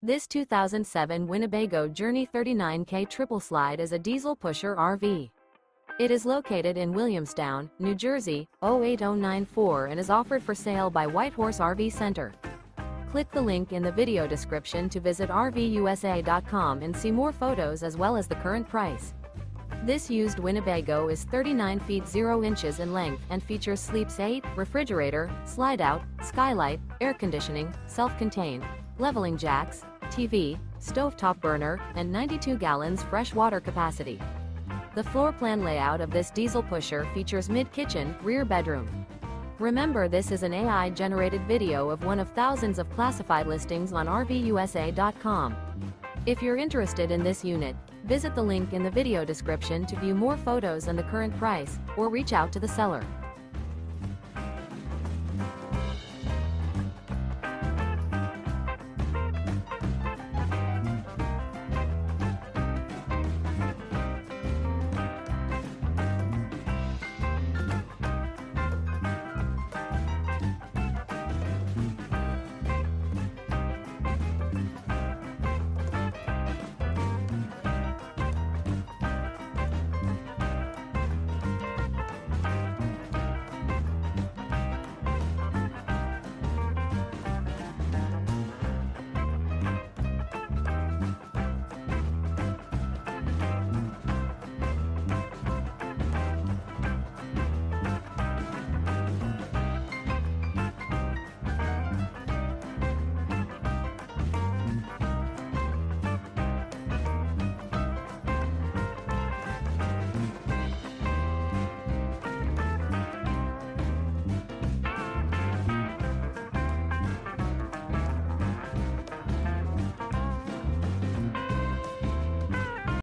This 2007 Winnebago Journey 39K Triple Slide is a diesel pusher RV. It is located in Williamstown, New Jersey, 08094 and is offered for sale by White Horse RV Center. Click the link in the video description to visit RVUSA.com and see more photos as well as the current price. This used Winnebago is 39 feet 0 inches in length and features sleeps 8, refrigerator, slide out, skylight, air conditioning, self-contained, leveling jacks, TV, stovetop burner, and 92 gallons fresh water capacity. The floor plan layout of this diesel pusher features mid-kitchen, rear bedroom. Remember this is an AI-generated video of one of thousands of classified listings on RVUSA.com. If you're interested in this unit, visit the link in the video description to view more photos and the current price, or reach out to the seller.